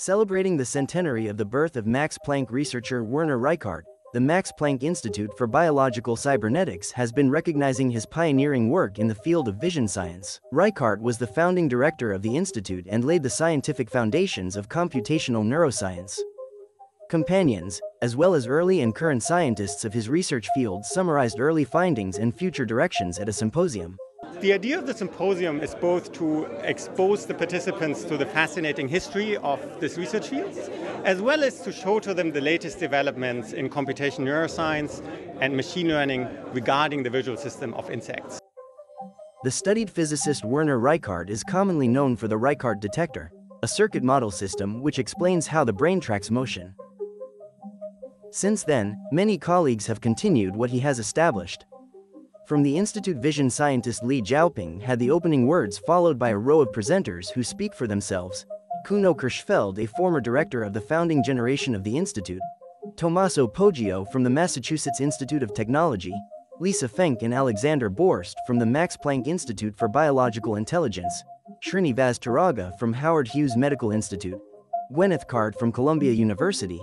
Celebrating the centenary of the birth of Max Planck researcher Werner Reichardt, the Max Planck Institute for Biological Cybernetics has been recognizing his pioneering work in the field of vision science. Reichardt was the founding director of the institute and laid the scientific foundations of computational neuroscience. Companions, as well as early and current scientists of his research field summarized early findings and future directions at a symposium. The idea of the symposium is both to expose the participants to the fascinating history of this research field, as well as to show to them the latest developments in computational neuroscience and machine learning regarding the visual system of insects. The studied physicist Werner Reichardt is commonly known for the Reichardt detector, a circuit model system which explains how the brain tracks motion. Since then, many colleagues have continued what he has established, from the Institute Vision scientist Li Zhaoping had the opening words followed by a row of presenters who speak for themselves. Kuno Kirschfeld, a former director of the founding generation of the Institute, Tommaso Poggio from the Massachusetts Institute of Technology, Lisa Fenk and Alexander Borst from the Max Planck Institute for Biological Intelligence, Srinivas Turaga from Howard Hughes Medical Institute, Gwyneth Card from Columbia University,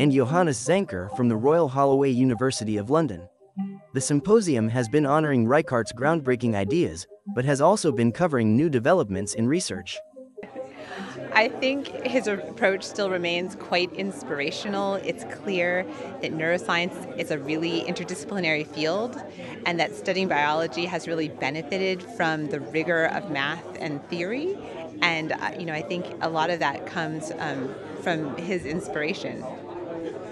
and Johannes Zanker from the Royal Holloway University of London. The symposium has been honoring Reichardt's groundbreaking ideas, but has also been covering new developments in research. I think his approach still remains quite inspirational. It's clear that neuroscience is a really interdisciplinary field and that studying biology has really benefited from the rigor of math and theory. And, uh, you know, I think a lot of that comes um, from his inspiration.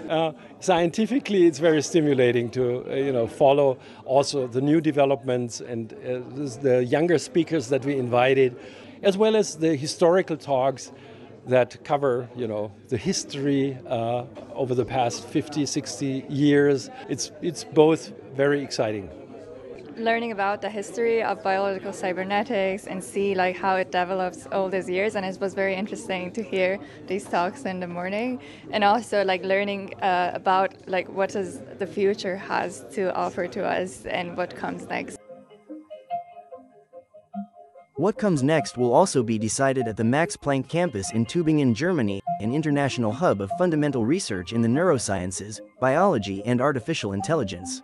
Uh, scientifically, it's very stimulating to uh, you know follow also the new developments and uh, the younger speakers that we invited, as well as the historical talks that cover you know the history uh, over the past 50, 60 years. It's it's both very exciting learning about the history of biological cybernetics and see like how it develops all these years and it was very interesting to hear these talks in the morning and also like learning uh, about like what does the future has to offer to us and what comes next what comes next will also be decided at the Max Planck campus in Tübingen, Germany, an international hub of fundamental research in the neurosciences, biology and artificial intelligence.